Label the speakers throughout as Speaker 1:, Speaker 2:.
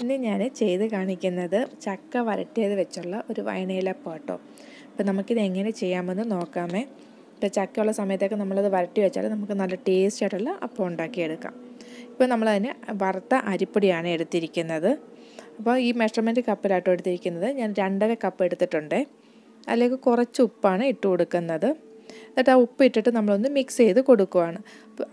Speaker 1: ഇന്ന് ഞാൻ ചെയ്ത് കാണിക്കുന്നത് ചക്ക വരട്ടിയത് വെച്ചുള്ള ഒരു വയനയില പോട്ടോ. അപ്പോൾ നമുക്കിത് എങ്ങനെ ചെയ്യാമെന്ന് നോക്കാമേ. ഇപ്പോൾ ചക്കയുള്ള സമയത്തൊക്കെ നമ്മളത് വരട്ടി വെച്ചാൽ നമുക്ക് നല്ല ടേസ്റ്റ് ആയിട്ടുള്ള അപ്പം ഉണ്ടാക്കിയെടുക്കാം. ഇപ്പോൾ നമ്മളതിന് വറുത്ത അരിപ്പൊടിയാണ് എടുത്തിരിക്കുന്നത്. അപ്പോൾ ഈ മെഷർമെന്റ് കപ്പിലാട്ടോ എടുത്തിരിക്കുന്നത്. ഞാൻ രണ്ടര കപ്പ് എടുത്തിട്ടുണ്ട്. അതിലേക്ക് കുറച്ച് ഉപ്പാണ് ഇട്ട് കൊടുക്കുന്നത്. എന്നിട്ട് ആ ഉപ്പ് ഇട്ടിട്ട് നമ്മളൊന്ന് മിക്സ് ചെയ്ത് കൊടുക്കുവാണ്.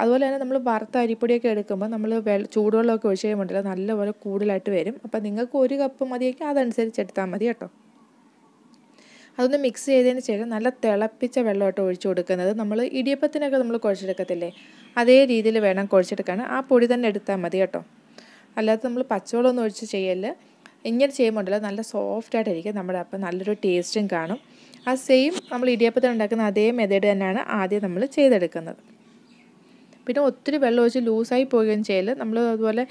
Speaker 1: അതുപോലെ തന്നെ നമ്മൾ വറുത്ത അരിപ്പൊടിയൊക്കെ എടുക്കുമ്പോൾ നമ്മൾ വെള്ള ചൂടുവെള്ളമൊക്കെ ഒഴിച്ച് കഴിയുമ്പോൾ നല്ലപോലെ കൂടുതലായിട്ട് വരും. അപ്പോൾ നിങ്ങൾക്ക് ഒരു കപ്പ് മതിയെങ്കിൽ അതനുസരിച്ച് എടുത്താൽ മതി കേട്ടോ. അതൊന്ന് മിക്സ് ചെയ്തതിന് ശേഷം നല്ല തിളപ്പിച്ച വെള്ളമായിട്ട് ഒഴിച്ചു കൊടുക്കുന്നത്. നമ്മൾ ഇടിയപ്പത്തിനൊക്കെ നമ്മൾ കുഴച്ചെടുക്കത്തില്ലേ? അതേ രീതിയിൽ വേണം കുഴച്ചെടുക്കാൻ. ആ പൊടി തന്നെ എടുത്താൽ മതി കേട്ടോ. അല്ലാതെ നമ്മൾ പച്ചവെള്ളമൊന്നും ഒഴിച്ച് ചെയ്യൽ. ഇങ്ങനെ ചെയ്യുമ്പോണ്ടല്ലോ നല്ല സോഫ്റ്റ് ആയിട്ടിരിക്കും നമ്മുടെ അപ്പം നല്ലൊരു ടേസ്റ്റും കാണും. ആ സെയിം നമ്മൾ ഇടിയപ്പത്തിന് ഉണ്ടാക്കുന്ന അതേ മെത്തേഡ് തന്നെയാണ് ആദ്യം നമ്മൾ ചെയ്തെടുക്കുന്നത്. പിന്നെ ഒത്തിരി വെള്ളം ഒഴിച്ച് ലൂസായി പോവുകയും ചെയ്യൽ നമ്മൾ അതുപോലെ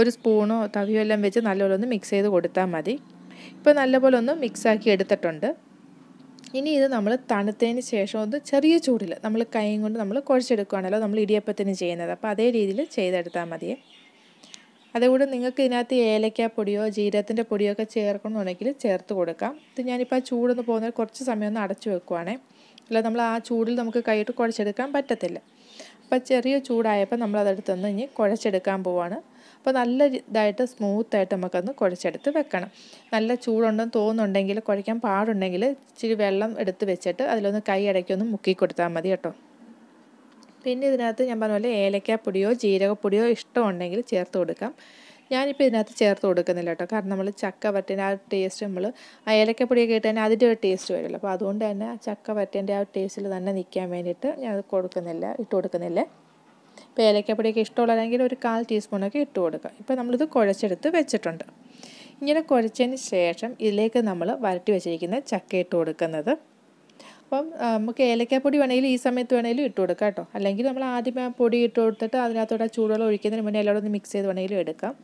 Speaker 1: ഒരു സ്പൂണോ തവിയോ എല്ലാം വെച്ച് നല്ലപോലെ ഒന്ന് മിക്സ് ചെയ്ത് കൊടുത്താൽ മതി. ഇപ്പോൾ നല്ലപോലെ ഒന്ന് മിക്സാക്കി എടുത്തിട്ടുണ്ട്. ഇനി ഇത് നമ്മൾ തണുത്തതിന് ശേഷം ഒന്ന് ചെറിയ ചൂടിൽ നമ്മൾ കൈ കൊണ്ട് നമ്മൾ കുഴച്ചെടുക്കുകയാണല്ലോ നമ്മൾ ഇടിയപ്പത്തിന് ചെയ്യുന്നത്. അപ്പോൾ അതേ രീതിയിൽ ചെയ്തെടുത്താൽ മതിയേ. അതുകൂടെ നിങ്ങൾക്ക് ഇതിനകത്ത് ഏലക്കാപ്പൊടിയോ ജീരകത്തിന്റെ പൊടിയോ ഒക്കെ ചേർക്കണമെന്നുണ്ടെങ്കിൽ ചേർത്ത് കൊടുക്കാം. ഇത് ഞാനിപ്പോൾ ചൂടൊന്ന് പോകുന്നതിൽ കുറച്ച് സമയം ഒന്ന് അടച്ചു വെക്കുവാണേ. അല്ല നമ്മൾ ആ ചൂടിൽ നമുക്ക് കൈയിട്ട് കുഴച്ചെടുക്കാൻ പറ്റത്തില്ല. അപ്പോൾ ചെറിയ ചൂടായപ്പോൾ നമ്മൾ അതെടുത്തൊന്ന് ഇനി കുഴച്ചെടുക്കാൻ പോവാണ്. അപ്പോൾ നല്ല ഇതായിട്ട് സ്മൂത്തായിട്ട് നമുക്കൊന്ന് കുഴച്ചെടുത്ത് വെക്കണം. നല്ല ചൂടുണ്ടെന്ന് തോന്നുന്നുണ്ടെങ്കിൽ കുഴയ്ക്കാൻ പാടുണ്ടെങ്കിൽ ഇച്ചിരി വെള്ളം എടുത്ത് വെച്ചിട്ട് അതിലൊന്ന് കൈ ഇടയ്ക്കൊന്ന് മുക്കി കൊടുത്താൽ മതി കേട്ടോ. പിന്നെ ഇതിനകത്ത് ഞാൻ പറഞ്ഞ പോലെ ഏലക്കാപ്പൊടിയോ ജീരകപ്പൊടിയോ ഇഷ്ടമുണ്ടെങ്കിൽ ചേർത്ത് കൊടുക്കാം. ഞാനിപ്പോൾ ഇതിനകത്ത് ചേർത്ത് കൊടുക്കുന്നില്ല കേട്ടോ. കാരണം നമ്മൾ ചക്ക വറ്റേന്റെ ആ ടേസ്റ്റ് നമ്മൾ ആ ഏലക്കപ്പൊടിയൊക്കെ ഇട്ട് തന്നെ അതിന്റെ ഒരു ടേസ്റ്റ് വരുമല്ലോ. അപ്പോൾ അതുകൊണ്ട് തന്നെ ആ ചക്ക വറ്റേന്റെ ആ ടേസ്റ്റിൽ തന്നെ നിൽക്കാൻ വേണ്ടിയിട്ട് ഞാൻ അത് കൊടുക്കുന്നില്ല ഇട്ട് കൊടുക്കുന്നില്ല. ഇപ്പോൾ ഏലക്കപ്പൊടിയൊക്കെ ഇഷ്ടമുള്ളതെങ്കിൽ ഒരു കാൽ ടീസ്പൂണൊക്കെ ഇട്ട് കൊടുക്കാം. ഇപ്പോൾ നമ്മളിത് കുഴച്ചെടുത്ത് വെച്ചിട്ടുണ്ട്. ഇങ്ങനെ കുഴച്ചതിന് ശേഷം ഇതിലേക്ക് നമ്മൾ വരട്ടി വെച്ചിരിക്കുന്ന ചക്ക ഇട്ട് കൊടുക്കുന്നത്. അപ്പം നമുക്ക് ഏലക്കാപ്പൊടി വേണമെങ്കിലും ഈ സമയത്ത് വേണമെങ്കിലും ഇട്ട് കൊടുക്കാം കേട്ടോ. അല്ലെങ്കിൽ നമ്മൾ ആദ്യം ആ പൊടി ഇട്ട് കൊടുത്തിട്ട് അതിനകത്തോടെ ചൂടുവെള്ളം ഒഴിക്കുന്നതിന് മുന്നേ എല്ലാവരും ഒന്ന് മിക്സ് ചെയ്ത് വേണമെങ്കിലും എടുക്കാം.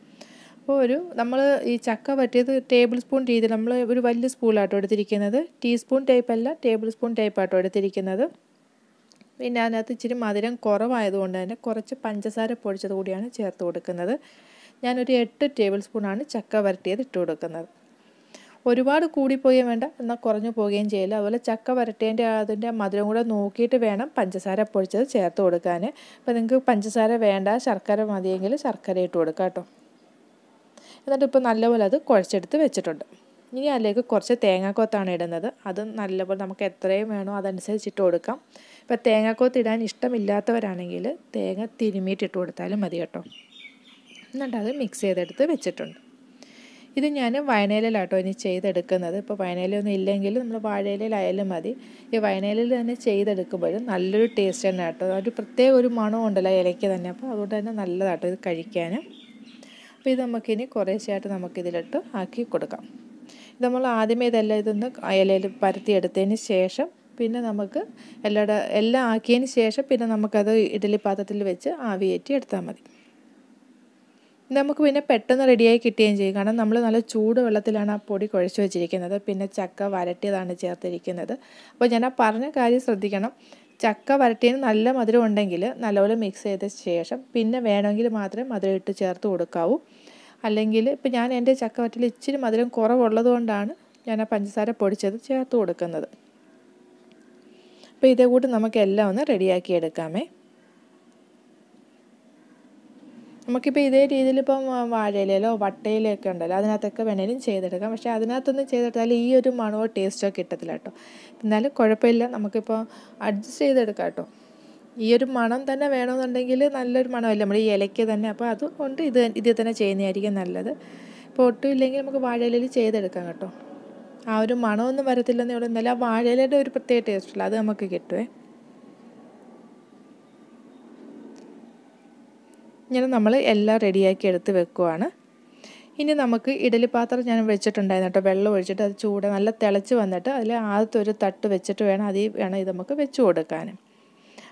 Speaker 1: അപ്പോൾ ഒരു നമ്മൾ ഈ ചക്ക പറ്റിയത് ടേബിൾ സ്പൂൺ രീതിയിൽ നമ്മൾ ഒരു വലിയ സ്പൂണിലാട്ടോ എടുത്തിരിക്കുന്നത്. ടീസ്പൂൺ ടൈപ്പ് അല്ല ടേബിൾ സ്പൂൺ ടൈപ്പാട്ടോ എടുത്തിരിക്കുന്നത്. പിന്നെ അതിനകത്ത് ഇച്ചിരി മധുരം കുറവായതുകൊണ്ട് തന്നെ കുറച്ച് പഞ്ചസാര പൊടിച്ചത് കൂടിയാണ് ചേർത്ത് കൊടുക്കുന്നത്. ഞാനൊരു എട്ട് ടേബിൾ സ്പൂണാണ് ചക്ക വരട്ടിയത് ഇട്ട് കൊടുക്കുന്നത്. ഒരുപാട് കൂടിപ്പോവുകയും വേണ്ട. എന്നാൽ കുറഞ്ഞു പോവുകയും ചെയ്യില്ല. അതുപോലെ ചക്ക വരട്ടേന്റെ അതിന്റെ മധുരം കൂടെ നോക്കിയിട്ട് വേണം പഞ്ചസാര പൊടിച്ചത് ചേർത്ത് കൊടുക്കാൻ അപ്പോൾ നിങ്ങൾക്ക് പഞ്ചസാര വേണ്ട ശർക്കര മതിയെങ്കിൽ ശർക്കര ഇട്ട് കൊടുക്കാം കേട്ടോ. എന്നിട്ട് ഇപ്പോൾ നല്ലപോലെ അത് കുഴച്ചെടുത്ത് വെച്ചിട്ടുണ്ട്. ഇനി അതിലേക്ക് കുറച്ച് തേങ്ങാക്കൊത്താണ് ഇടുന്നത്. അത് നല്ലപോലെ നമുക്ക് എത്രയും വേണോ അതനുസരിച്ച് ഇട്ട് കൊടുക്കാം. ഇപ്പോൾ തേങ്ങാക്കൊത്ത് ഇടാൻ ഇഷ്ടമില്ലാത്തവരാണെങ്കിൽ തേങ്ങ തിരുമിയിട്ട് ഇട്ട് കൊടുത്താലും മതി കേട്ടോ. എന്നിട്ട് അത് മിക്സ് ചെയ്തെടുത്ത് വെച്ചിട്ടുണ്ട്. ഇത് ഞാൻ വയനയിലാട്ടോ ഇനി ചെയ്തെടുക്കുന്നത്. ഇപ്പോൾ വയനയിലൊന്നും ഇല്ലെങ്കിൽ നമ്മൾ വാഴയിലായാലും മതി. ഈ വയനയിലിൽ തന്നെ ചെയ്തെടുക്കുമ്പോഴും നല്ലൊരു ടേസ്റ്റ് തന്നെ കേട്ടോ ഒരു പ്രത്യേക ഒരു മണം ഉണ്ടല്ലോ ഇലയ്ക്ക് തന്നെ. അപ്പോൾ അതുകൊണ്ട് തന്നെ നല്ലതാട്ടോ ഇത് കഴിക്കാൻ അപ്പോൾ ഇത് നമുക്കിനി കുറേശ്ശെയായിട്ട് നമുക്കിതിലിട്ട് ആക്കി കൊടുക്കാം. ഇത് നമ്മൾ ആദ്യമേ ഇതെല്ലാം ഇതൊന്ന് ഇലയിൽ പരത്തിയെടുത്തതിന് ശേഷം പിന്നെ നമുക്ക് എല്ലാ എല്ലാം ആക്കിയതിന് ശേഷം പിന്നെ നമുക്കത് ഇഡലി പാത്രത്തിൽ വെച്ച് ആവിയേറ്റി എടുത്താൽ മതി. നമുക്ക് പിന്നെ പെട്ടെന്ന് റെഡിയായി കിട്ടുകയും ചെയ്യും. കാരണം നമ്മൾ നല്ല ചൂട് വെള്ളത്തിലാണ് ആ പൊടി കുഴച്ച് വെച്ചിരിക്കുന്നത്. പിന്നെ ചക്ക വരട്ടിയതാണ് ചേർത്തിരിക്കുന്നത്. അപ്പോൾ ഞാൻ ആ പറഞ്ഞ കാര്യം ശ്രദ്ധിക്കണം. ചക്ക വരട്ടിയതിന് നല്ല മധുരം ഉണ്ടെങ്കിൽ നല്ലപോലെ മിക്സ് ചെയ്ത ശേഷം പിന്നെ വേണമെങ്കിൽ മാത്രമേ മധുരം ഇട്ട് ചേർത്ത് കൊടുക്കാവൂ. അല്ലെങ്കിൽ ഇപ്പം ഞാൻ എന്റെ ചക്ക വരട്ടിൽ ഇച്ചിരി മധുരം കുറവുള്ളത് കൊണ്ടാണ് ഞാൻ ആ പഞ്ചസാര പൊടിച്ചത് ചേർത്ത് കൊടുക്കുന്നത്. അപ്പോൾ ഇതേ കൂട്ട് നമുക്ക് എല്ലാം ഒന്ന് റെഡിയാക്കി എടുക്കാമേ. നമുക്കിപ്പോൾ ഇതേ രീതിയിൽ ഇപ്പം വാഴയിലോ വട്ടയിലൊക്കെ ഉണ്ടല്ലോ അതിനകത്തൊക്കെ വേണേലും ചെയ്തെടുക്കാം. പക്ഷേ അതിനകത്തൊന്നും ചെയ്തെടുത്താൽ ഈ ഒരു മണമോ ടേസ്റ്റോ കിട്ടത്തില്ല കേട്ടോ. എന്നാലും കുഴപ്പമില്ല നമുക്കിപ്പോൾ അഡ്ജസ്റ്റ് ചെയ്തെടുക്കാം കേട്ടോ. ഈ ഒരു മണം തന്നെ വേണമെന്നുണ്ടെങ്കിൽ നല്ലൊരു മണമല്ലേ? നമ്മുടെ ഈ ഇലയ്ക്ക് തന്നെ. അപ്പോൾ അതുകൊണ്ട് ഇത് ഇതിൽ തന്നെ ചെയ്യുന്നതായിരിക്കും നല്ലത്. ഇപ്പോൾ ഒട്ടും ഇല്ലെങ്കിൽ നമുക്ക് വാഴയിലയിൽ ചെയ്തെടുക്കാം കേട്ടോ. ആ ഒരു മണമൊന്നും വരത്തില്ലെന്നേ ഉള്ളൂ. എന്നാലും ആ വാഴയിലയുടെ ഒരു പ്രത്യേക ടേസ്റ്റില്ല അത് നമുക്ക് കിട്ടുമേ ഇങ്ങനെ നമ്മൾ എല്ലാം റെഡിയാക്കി എടുത്ത് വെക്കുവാണ്. ഇനി നമുക്ക് ഇഡലി പാത്രം ഞാൻ വെച്ചിട്ടുണ്ടായിരുന്നു കേട്ടോ. വെള്ളം ഒഴിച്ചിട്ട് അത് ചൂട് നല്ല തിളച്ച് വന്നിട്ട് അതിൽ ആദ്യത്തെ ഒരു തട്ട് വെച്ചിട്ട് വേണം അതിൽ വേണം ഇത് നമുക്ക് വെച്ച് കൊടുക്കാൻ.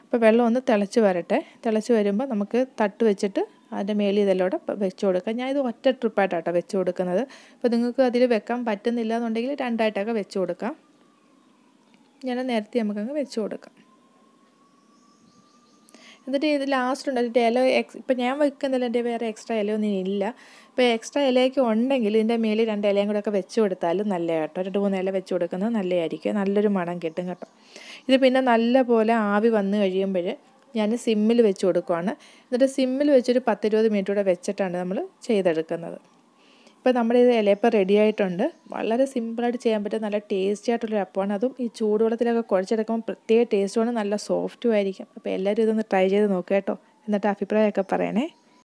Speaker 1: അപ്പോൾ വെള്ളം ഒന്ന് തിളച്ച് വരട്ടെ. തിളച്ച് വരുമ്പോൾ നമുക്ക് തട്ട് വെച്ചിട്ട് അതിന്റെ മേളിൽ ഇതെല്ലാം കൂടെ വെച്ച് കൊടുക്കാം. ഞാൻ ഇത് ഒറ്റ കേട്ടോ വെച്ച് കൊടുക്കുന്നത്. അപ്പോൾ നിങ്ങൾക്ക് അതിൽ വെക്കാൻ പറ്റുന്നില്ല എന്നുണ്ടെങ്കിൽ രണ്ടായിട്ടൊക്കെ വെച്ച് കൊടുക്കാം. ഞാൻ നേരത്തെ നമുക്കങ്ങ് വെച്ച് കൊടുക്കാം. എന്നിട്ട് ഇത് ലാസ്റ്റ് ഉണ്ട്. അതിന്റെ ഇല എക്സ് ഇപ്പം ഞാൻ വെക്കുന്നില്ല എന്റെ വേറെ എക്സ്ട്രാ ഇലയൊന്നും ഇല്ല. ഇപ്പോൾ എക്സ്ട്രാ ഇലയൊക്കെ ഉണ്ടെങ്കിൽ ഇതിന്റെ മേലിൽ രണ്ട് ഇലയും കൂടെ ഒക്കെ വെച്ച് കൊടുത്താലും നല്ല കേട്ടോ. രണ്ട് മൂന്ന് ഇല വെച്ച് കൊടുക്കുന്നത് നല്ലതായിരിക്കും നല്ലൊരു മണം കിട്ടും കേട്ടോ. ഇത് പിന്നെ നല്ല പോലെ ആവി വന്ന് കഴിയുമ്പോൾ ഞാൻ സിമ്മിൽ വെച്ച് കൊടുക്കുവാണ്. എന്നിട്ട് സിമ്മിൽ വെച്ചൊരു പത്തിരുപത് മിനിറ്റ് കൂടെ വെച്ചിട്ടാണ് നമ്മൾ ചെയ്തെടുക്കുന്നത്. ഇപ്പോൾ നമ്മുടെ ഇത് ഇലയപ്പം റെഡി ആയിട്ടുണ്ട്. വളരെ സിമ്പിളായിട്ട് ചെയ്യാൻ പറ്റും നല്ല ടേസ്റ്റി ആയിട്ടുള്ളൊരു അപ്പമാണ്. അതും ഈ ചൂടുവെള്ളത്തിലൊക്കെ കുഴച്ചെടുക്കുമ്പോൾ പ്രത്യേക ടേസ്റ്റുമാണ് നല്ല സോഫ്റ്റും ആയിരിക്കും. അപ്പോൾ എല്ലാവരും ഇതൊന്ന് ട്രൈ ചെയ്ത് നോക്കുക കേട്ടോ. എന്നിട്ട് അഭിപ്രായമൊക്കെ പറയണേ.